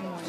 understand.